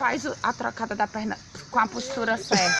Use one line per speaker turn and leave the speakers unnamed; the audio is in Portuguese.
faz a trocada da perna com a postura certa.